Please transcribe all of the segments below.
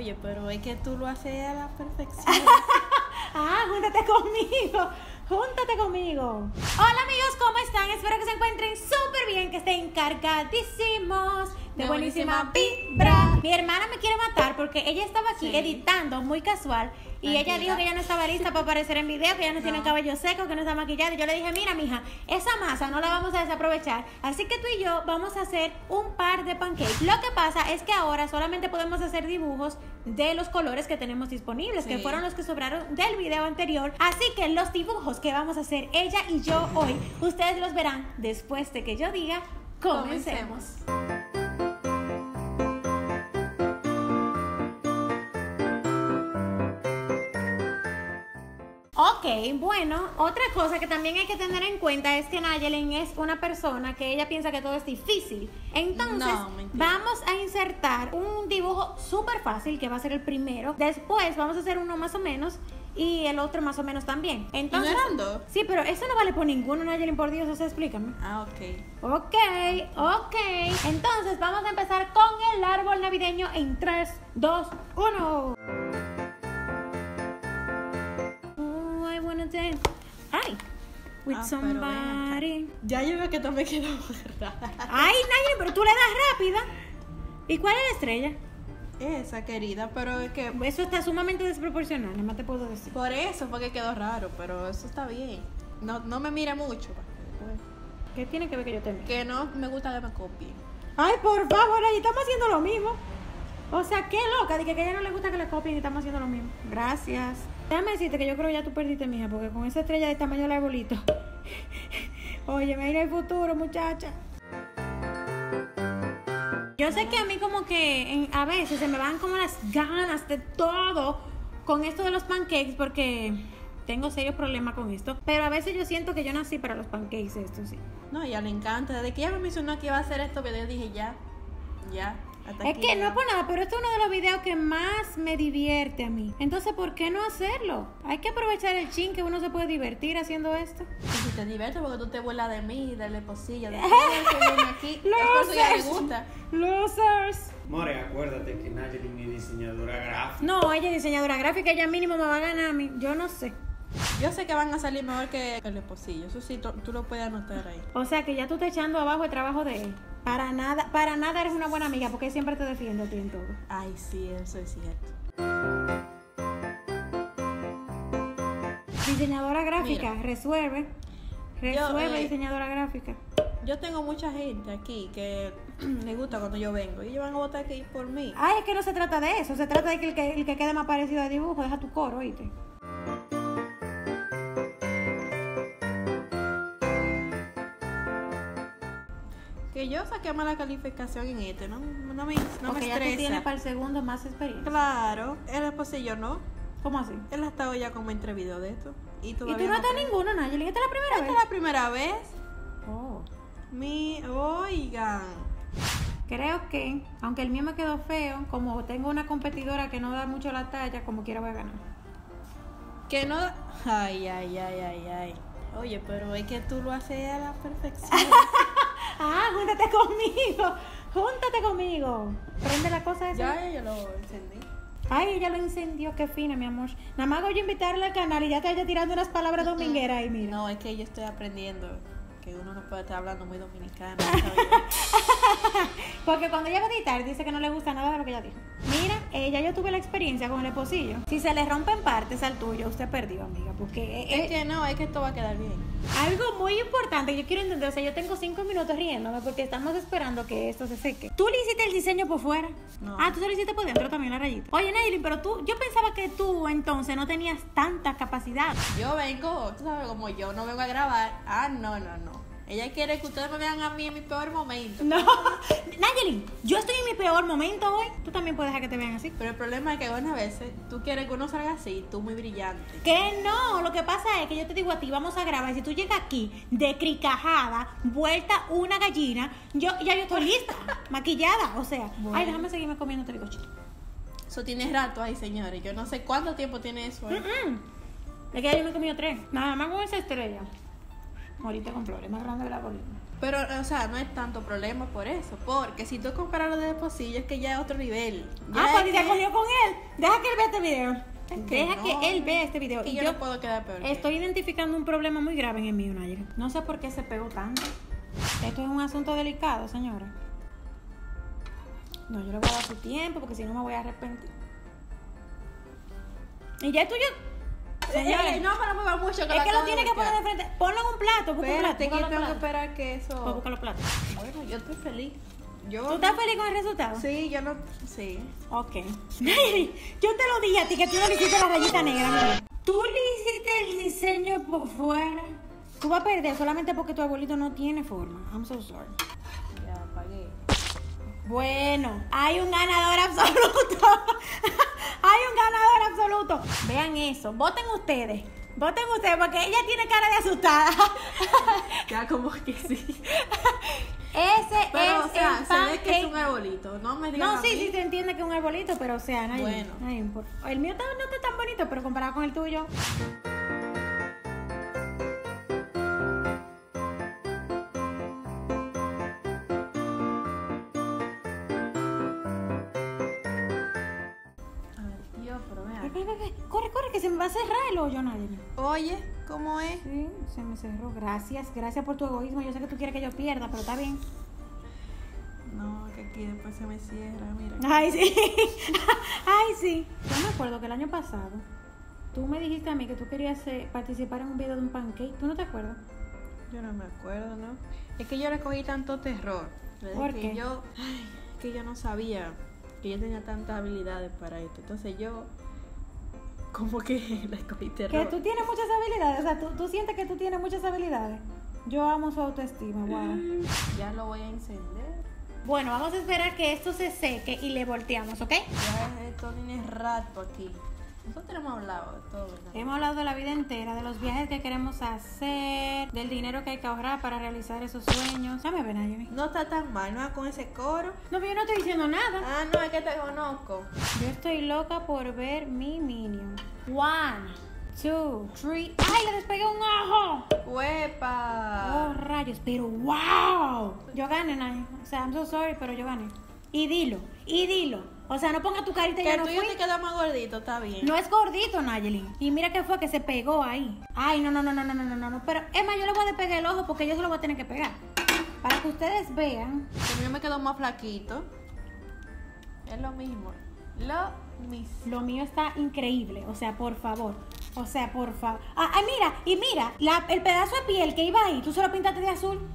Oye, pero es que tú lo haces a la perfección. ah, júntate conmigo. Júntate conmigo. Hola amigos, ¿cómo están? Espero que se encuentren súper bien, que estén cargadísimos de, De buenísima buenísima vibra. Mi hermana me quiere matar porque ella estaba aquí Sí. editando muy casual y ella dijo que ya no estaba lista para aparecer en video, que ya no, tiene el cabello seco, que no está maquillada. Y yo le dije, mira, mija, esa masa no la vamos a desaprovechar. Así que tú y yo vamos a hacer un par de pancakes. Lo que pasa es que ahora solamente podemos hacer dibujos de los colores que tenemos disponibles, que fueron los que sobraron del video anterior. Así que los dibujos que vamos a hacer ella y yo hoy, ustedes los verán después de que yo diga, comencemos. Ok, bueno, otra cosa que también hay que tener en cuenta es que Nayelin es una persona que ella piensa que todo es difícil. Entonces, No, vamos a insertar un dibujo súper fácil que va a ser el primero. Después vamos a hacer uno más o menos y el otro más o menos también. Entonces, dos? Sí, pero eso no vale por ninguno, Nayelin, por Dios, eso explícame. ah, ok. Ok, ok. Entonces vamos a empezar con el árbol navideño en 3, 2, 1. Ay, with Ah, somebody. Ya yo veo que tú me quedo. Ay, Nayeli, pero tú le das rápida. ¿Y cuál es la estrella? Esa querida, pero es que Eso está sumamente desproporcional, nada más te puedo decir. por eso fue que quedó raro, pero eso está bien. No, no me mire mucho, ¿Qué tiene que ver que yo te mire? que no me gusta que me copien. Ay, por favor, ahí estamos haciendo lo mismo. O sea, qué loca, de que, que a ella no le gusta que le copien y estamos haciendo lo mismo. Gracias. Déjame decirte que yo creo que ya tú perdiste, mija, porque con esa estrella de tamaño del arbolito. Oye, me iré el futuro, muchacha. Yo sé que a mí como que a veces se me van como las ganas de todo con esto de los pancakes porque tengo serios problemas con esto. Pero a veces yo siento que yo nací para los pancakes, esto sí. No, ya le encanta. Desde que ella me mencionó que iba a hacer esto video, dije ya, ya. Hasta Es aquí que no ya. es por nada, pero este es uno de los videos que más me divierte a mí. Entonces, ¿por qué no hacerlo? Hay que aprovechar el chin que uno se puede divertir haciendo esto. Y si te diviertes porque tú te burlas de mí, de la esposilla, de todo lo que viene aquí. gusta. Losers. More, acuérdate que Nayelin es diseñadora gráfica. No, ella es diseñadora gráfica, ella mínimo me va a ganar a mí. Yo no sé. Yo sé que van a salir mejor que el esposillo. Eso sí, tú, lo puedes anotar ahí. O sea que ya tú estás echando abajo el trabajo de él. Para nada, para nada eres una buena amiga porque él siempre te defiende a ti en todo. Ay, sí, eso es cierto. Diseñadora gráfica, Mira. resuelve. Resuelve, eh, diseñadora gráfica. Yo tengo mucha gente aquí que le gusta cuando yo vengo. Y ellos van a votar aquí por mí. Ay, es que no se trata de eso, se trata de que el que, el que quede más parecido al dibujo, deja tu coro, oíste. Yo saqué mala calificación en este, ¿no? No me, no Porque me ya tú tienes estresa. para el segundo más experiencia. Claro, el esposillo no. ¿Cómo así? Él ha estado ya como entre video de esto. Y, ¿Y tú no estás ninguno, Nayeli? ¿Esta es la primera Esta vez? es la primera vez. Oh. Mi, oigan. Creo que, aunque el mío me quedó feo, como tengo una competidora que no da mucho la talla, como quiera voy a ganar. Que no. Ay, ay, ay, ay, ay. Oye, pero es que tú lo haces a la perfección. Ah, júntate conmigo, júntate conmigo. Prende la cosa esa. ya, yo lo encendí. Ay, ella lo incendió, qué fina, mi amor. Nada más voy a invitarle al canal y ya te haya tirando unas palabras domingueras ahí, mira. No, es que yo estoy aprendiendo que uno no puede estar hablando muy dominicano. Porque cuando ella va a editar dice que no le gusta nada de lo que ella dijo. Mira, ella yo tuve la experiencia con el esposillo. Si se le rompen partes al tuyo, usted perdió, amiga. Porque eh, es que no, es que esto va a quedar bien. algo muy importante, yo quiero entender, o sea, yo tengo cinco minutos riéndome porque estamos esperando que esto se seque. ¿Tú le hiciste el diseño por fuera? No. Ah, tú se lo hiciste por dentro también, la rayita. Oye, Nailin, pero tú, yo pensaba que tú entonces no tenías tanta capacidad. Yo vengo, tú sabes, como yo no vengo a grabar. Ah, no, no, no. Ella quiere que ustedes me vean a mí en mi peor momento. No, Nayelin, yo estoy en mi peor momento hoy. Tú también puedes dejar que te vean así. Pero el problema es que algunas veces tú quieres que uno salga así, tú muy brillante. Que no, lo que pasa es que yo te digo a ti, vamos a grabar. Si tú llegas aquí de cricajada, vuelta una gallina, yo ya yo estoy lista, maquillada. O sea, Bueno. ay, déjame seguirme comiendo este bizcochito. Eso tiene rato ahí, señores. Yo no sé cuánto tiempo tiene eso ahí. Mm. Es que yo me he comido tres. Nada más con esa estrella. Morita con flores, más grande que la bolita. Pero, o sea, no es tanto problema por eso. Porque si tú comparas lo de Pocillo, es que ya es otro nivel. Ya Ah, pues te cogió con él. Deja que él vea este video. que Deja no. que él vea este video. Y yo, no puedo quedar peor. que Estoy identificando un problema muy grave en el mío. No sé por qué se pegó tanto. Esto es un asunto delicado, señora. No, yo le voy a dar su tiempo porque si no me voy a arrepentir. Y ya es tuyo. Él. Señora, Eh, no me lo mueva mucho. es que lo tiene que poner de frente. Ponlo en un plato. Busca un plato. Espérate, que tengo que platos. esperar que eso. Busca los platos. Bueno, yo estoy feliz. Yo. ¿Tú estás feliz con el resultado? Sí, yo no. Sí. Ok. Yo te lo dije a ti que tú no le hiciste la rayita negra, mira. Tú le hiciste el diseño por fuera. Tú vas a perder solamente porque tu abuelito no tiene forma. I'm so sorry. Ya apagué. Bueno, hay un ganador absoluto. hay un ganador absoluto. Vean eso. Voten ustedes. Voten ustedes porque ella tiene cara de asustada. Ya como que sí. Ese Pero, es o sea, el se ve que es un arbolito. No me digas. No, sí, sí se entiende que es un arbolito, pero o sea, nadie, Bueno. importa. El mío no está tan bonito, pero comparado con el tuyo. Oye, ¿cómo es? Sí, se me cerró. Gracias, gracias por tu egoísmo. Yo sé que tú quieres que yo pierda, pero está bien. No, que aquí después se me cierra, mira. Ay, sí. Ay, sí. Yo me acuerdo que el año pasado tú me dijiste a mí que tú querías eh, participar en un video de un pancake. ¿Tú no te acuerdas? Yo no me acuerdo, ¿no? Es que yo le cogí tanto terror. ¿Por que qué? yo, ay, que yo no sabía que yo tenía tantas habilidades para esto. Entonces yo, como que le cogí Que tú tienes muchas habilidades. O sea, tú, tú sientes que tú tienes muchas habilidades. Yo amo su autoestima, wow. Ya lo voy a encender. Bueno, vamos a esperar que esto se seque y le volteamos, ¿ok? Ya esto tiene rato aquí. Nosotros hemos hablado de todo, ¿verdad? Hemos hablado de la vida entera, de los viajes que queremos hacer, del dinero que hay que ahorrar para realizar esos sueños. Dame ver, Nayeli. No está tan mal, ¿no? Con ese coro. No, pero yo no estoy diciendo nada. Ah, no, es que te conozco. Yo estoy loca por ver mi Minion. One, two, three. ¡Ay, le despegué un ojo! Oh, ¡Huepa! rayos, pero wow. Yo gané, Nay. O sea, I'm so sorry, pero yo gané. Y dilo, y dilo. O sea, no ponga tu carita ya no fui. te quedas más gordito, está bien. No es gordito, Nayelin. Y mira que fue que se pegó ahí. Ay, no, no, no, no, no, no, no, no. Pero más, yo le voy a despegar el ojo porque yo se lo voy a tener que pegar. Para que ustedes vean. Que yo me quedo más flaquito. Es lo mismo. Lo mismo. Lo mío está increíble. O sea, por favor. O sea, por favor. Ah, ay, mira, y mira, la- el pedazo de piel que iba ahí, tú se lo pintaste de azul.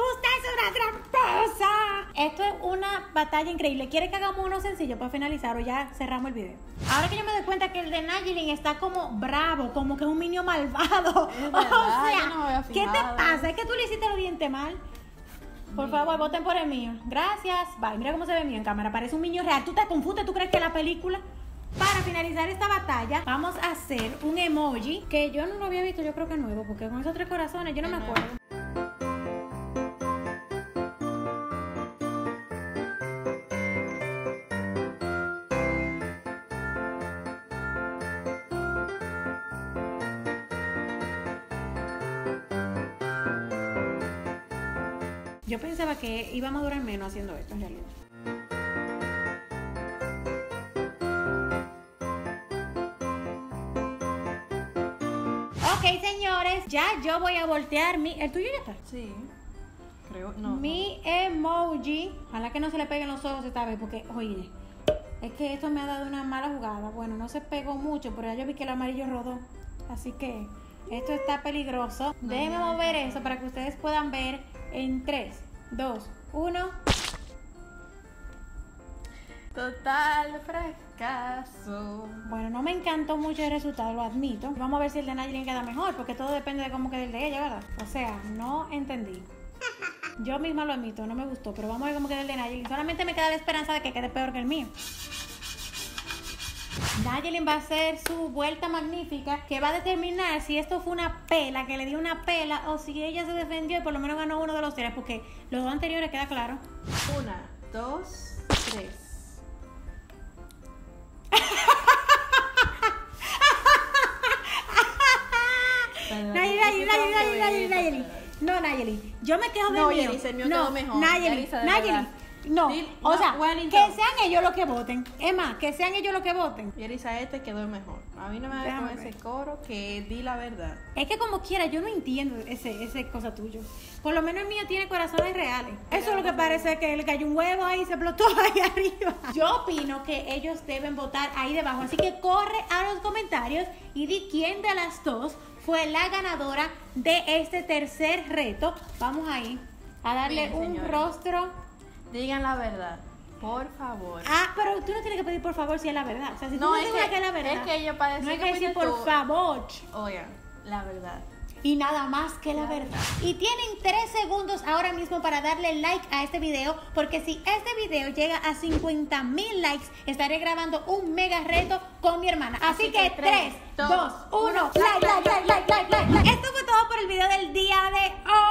Usted es una tramposa. Esto es una batalla increíble. ¿Quiere que hagamos uno sencillo para finalizar o ya cerramos el video? Ahora que yo me doy cuenta que el de Nayelin está como bravo, como que es un niño malvado. Es o verdad, sea, no ¿qué te pasa? Es que tú le hiciste los dientes mal. Por favor, voten por el mío. Gracias. Bye. Mira cómo se ve mío en cámara. Parece un niño real. ¿Tú te confundes? ¿Tú crees que es la película? Para finalizar esta batalla, vamos a hacer un emoji que yo no lo había visto, yo creo que nuevo, porque con esos tres corazones yo no me acuerdo. Yo pensaba que íbamos a durar menos haciendo esto en realidad. Ok, señores, ya yo voy a voltear mi. ¿El tuyo ya está? Sí. Creo, no. Mi emoji. Ojalá que no se le peguen los ojos esta vez, porque, oye, es que esto me ha dado una mala jugada. Bueno, no se pegó mucho, pero ya yo vi que el amarillo rodó. Así que esto está peligroso. Déjenme mover eso para que ustedes puedan ver en 3, 2, 1. Total fracaso. Bueno, no me encantó mucho el resultado, lo admito. Vamos a ver si el de Nayelin queda mejor, porque todo depende de cómo quede el de ella, ¿verdad? O sea, no entendí. Yo misma lo admito, no me gustó, pero vamos a ver cómo queda el de Nayelin. Solamente me queda la esperanza de que quede peor que el mío. Nayelin va a hacer su vuelta magnífica que va a determinar si esto fue una pela, que le dio una pela, o si ella se defendió y por lo menos ganó uno de los tres, porque los dos anteriores queda claro. Una, dos, tres. Nayelin, No, Nayeli, yo me quejo del No, mío. El mío no, quedó mejor. Nayeli, de Nayeli. No. Dil- o no, sea, Wellington. que sean ellos los que voten. Es más, que sean ellos los que voten. Y Elisa, este quedó mejor. A mí no me da Déjame con ver. ese coro que di la verdad. Es que como quiera, yo no entiendo ese, ese cosa tuyo. Por lo menos el mío tiene corazones reales. Eso es lo que parece que le cayó un huevo ahí y se explotó ahí arriba. Yo opino que ellos deben votar ahí debajo. Así que corre a los comentarios y di quién de las dos fue la ganadora de este tercer reto. Vamos ahí a darle Bien, un rostro. Digan la verdad, por favor. Ah, pero tú no tienes que pedir por favor si es la verdad. O sea, si tú No, no es que- que es la verdad. es que yo para No hay que que decir por tú- favor. Oigan, la verdad. y nada más que la verdad. Y tienen tres segundos ahora mismo para darle like a este video, porque si este video llega a 50 mil likes, estaré grabando un mega reto con mi hermana. Así, Así que que 3, tres, 2, dos, 1, uno, like, like, like, like, like, like, like. Esto fue todo por el video del día de hoy.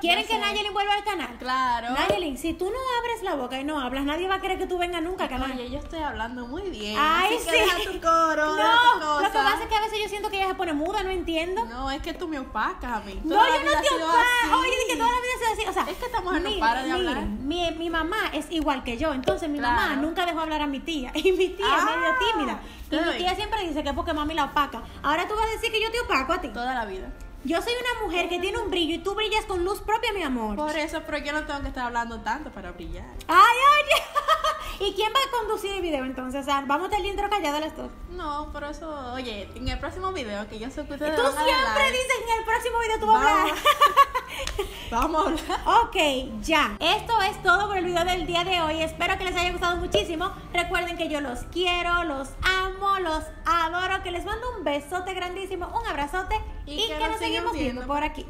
¿Quieren que. Nayelin vuelva al canal? Claro. Nayelin, si tú no abres la boca y no hablas, nadie va a querer que tú vengas nunca al canal. Oye, yo estoy hablando muy bien. Ay, así sí. que deja tu coro, no, tu lo que pasa es que a veces yo siento que ella se pone muda, no entiendo. No, es que tú me opacas a mí. No, Toda yo no te ha sido opa. así. Oye, di que toda la vida se así. O sea, Es que esta mujer no para de hablar. Mi, mi mamá es igual que yo. Entonces, mi Claro. mamá nunca dejó hablar a mi tía. Y mi tía es Ah, medio tímida. Y mi tía siempre dice que es porque mami la opaca. Ahora tú vas a decir que yo te opaco a ti. Toda la vida. Yo soy una mujer que tiene un brillo y tú brillas con luz propia, mi amor. Por eso, pero yo no tengo que estar hablando tanto para brillar. Ay, oye. ¿Y quién va a conducir el video entonces? O sea, vamos a estar dentro calladas las dos. No, por eso, oye, en el próximo video que yo sé que ustedes Tú van a dar siempre dices en el próximo video tú vas a hablar. Vamos a hablar. Ok, ya. Esto es todo por el video del día de hoy. Espero que les haya gustado muchísimo. Recuerden que yo los quiero, los amo, los adoro. Que les mando un besote grandísimo, un abrazote y, Y que, que nos seguimos viendo viendo. por aquí.